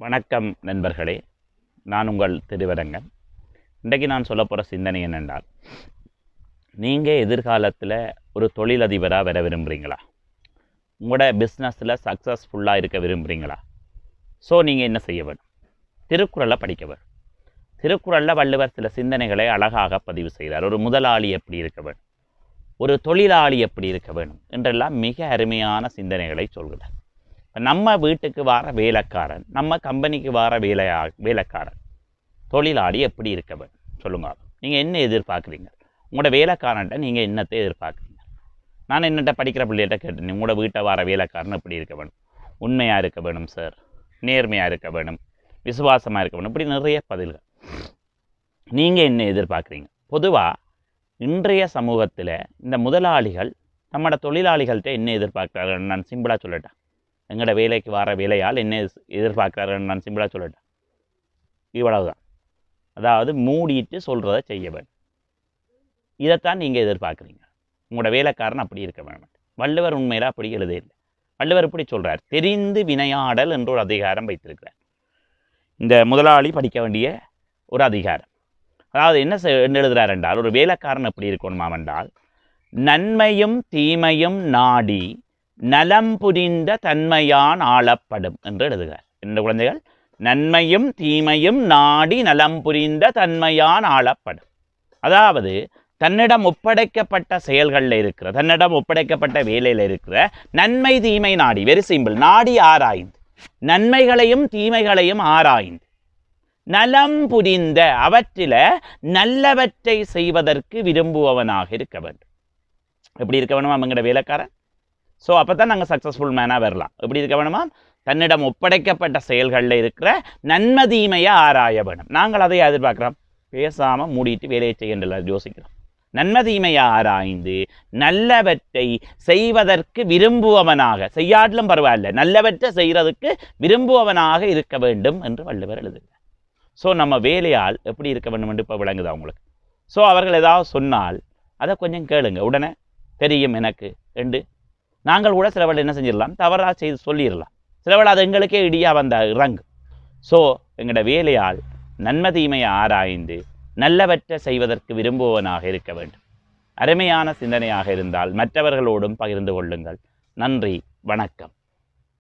வணக்கம் நண்பர்களே. நான் உங்கள் திருவரங்கன். இன்றைக்கு நான் சொல்ல போகிற சிந்தனை என்னென்றால் நீங்கள் எதிர்காலத்தில் ஒரு தொழிலதிபராக வர விரும்புகிறீங்களா உங்களோட பிஸ்னஸில் சக்ஸஸ்ஃபுல்லாக இருக்க விரும்புகிறீங்களா ஸோ நீங்கள் என்ன செய்ய வேணும்? திருக்குறளை படிக்க வேணும். திருக்குறளில் வள்ளுவர் சில சிந்தனைகளை அழகாக பதிவு செய்கிறார் ஒரு முதலாளி எப்படி இருக்க வேணும்? ஒரு தொழிலாளி எப்படி இருக்க வேணும்? என்றெல்லாம் மிக அருமையான சிந்தனைகளை சொல்கிறார் நம்ம வீட்டுக்கு வர வேலைக்காரன் நம்ம கம்பெனிக்கு வர வேலையா வேலைக்காரன் தொழிலாளி எப்படி இருக்க வேணும் சொல்லுங்க. நீங்கள் என்ன எதிர்பார்க்குறீங்க? உங்களோட வேலைக்காரன்ட்ட நீங்கள் என்னத்தை எதிர்பார்க்குறீங்க? நான் என்னட்ட படிக்கிற பிள்ளைகிட்ட கேட்டேன் உங்களோட வீட்டை வர வேலைக்காரன் எப்படி இருக்க வேணும் உண்மையாக இருக்க வேணும் சார் நேர்மையாக இருக்க வேணும். விசுவாசமாக இருக்க வேணும். இப்படி நிறைய பதில்கள். நீங்கள் என்ன எதிர்பார்க்குறீங்க? பொதுவாக இன்றைய சமூகத்தில் இந்த முதலாளிகள் நம்மளோட தொழிலாளிகள்கிட்ட என்ன எதிர்பார்க்குறாங்க நான் சிம்பிளாக சொல்லட்டேன் எங்களோட வேலைக்கு வர வேலையால் என்ன எதிர்பார்க்குறாருன்னு நான் சிம்பிளாக சொல்லிட்டேன். இவ்வளவுதான். அதாவது மூடிட்டு சொல்கிறத செய்ய வேண்டும். இதைத்தான் நீங்கள் எதிர்பார்க்குறீங்க. உங்களோட வேலைக்காரன் அப்படி இருக்க வேண்டும். வள்ளுவர் உண்மையில் அப்படி எழுதே இல்லை வள்ளுவர் இப்படி சொல்கிறார் தெரிந்து வினையாடல் என்ற ஒரு அதிகாரம் வைத்திருக்கிறார். இந்த முதலாளி படிக்க வேண்டிய ஒரு அதிகாரம். அதாவது என்ன செ- என்ன எழுதுறார் என்றால் ஒரு வேலைக்காரன் எப்படி இருக்கணுமா என்றால் நன்மையும் தீமையும் நாடி நலம் புரிந்த தன்மையான் ஆளப்படும் என்று எழுதுகிறார். இந்த குழந்தைகள் நன்மையும் தீமையும் நாடி நலம் புரிந்த தன்மையான் ஆளப்படும். அதாவது தன்னிடம் ஒப்படைக்கப்பட்ட செயல்களில் இருக்கிற தன்னிடம் ஒப்படைக்கப்பட்ட வேலையில் இருக்கிற நன்மை தீமை நாடி வெரி சிம்பிள் நாடி ஆராய்ந்து நன்மைகளையும் தீமைகளையும் ஆராய்ந்து நலம் புரிந்த அவற்றில நல்லவற்றை செய்வதற்கு விரும்புபவனாக இருக்க வேண்டும். எப்படி இருக்க வேணும் எங்கட வேலைக்காரன்? ஸோ அப்போ தான் நாங்கள் சக்ஸஸ்ஃபுல் மேனாக வரலாம். எப்படி இருக்க வேணுமா? தன்னிடம் ஒப்படைக்கப்பட்ட செயல்களில் இருக்கிற நன்மை தீமையை ஆராய வேணும். நாங்கள் அதை எதிர்பார்க்குறோம்? பேசாமல் மூடிட்டு வேலையை செய்யல யோசிக்கிறோம். நன்மை தீமையை ஆராய்ந்து நல்லவற்றை செய்வதற்கு விரும்புவவனாக செய்யாட்டிலும் பரவாயில்ல நல்லவற்றை செய்கிறதுக்கு விரும்புவவனாக இருக்க வேண்டும் என்று வள்ளுவர் எழுதுகிறார். ஸோ நம்ம வேலையால் எப்படி இருக்க வேண்டும் என்று இப்போ விளங்குதா உங்களுக்கு? ஸோ அவர்கள் ஏதாவது சொன்னால் அதை கொஞ்சம் கேளுங்க. உடனே தெரியும் எனக்கு. என்று நாங்கள் கூட சிலவள் என்ன செஞ்சிடலாம்? தவறாக செய்து சொல்லிடலாம். சிலவள் அது எங்களுக்கே இடியா வந்த இறங்கு. ஸோ எங்களோட வேலையால் நன்மை தீமையை ஆராய்ந்து நல்லவற்றை செய்வதற்கு விரும்புவனாக இருக்க வேண்டும். அருமையான சிந்தனையாக இருந்தால் மற்றவர்களோடும் பகிர்ந்து கொள்ளுங்கள். நன்றி வணக்கம்.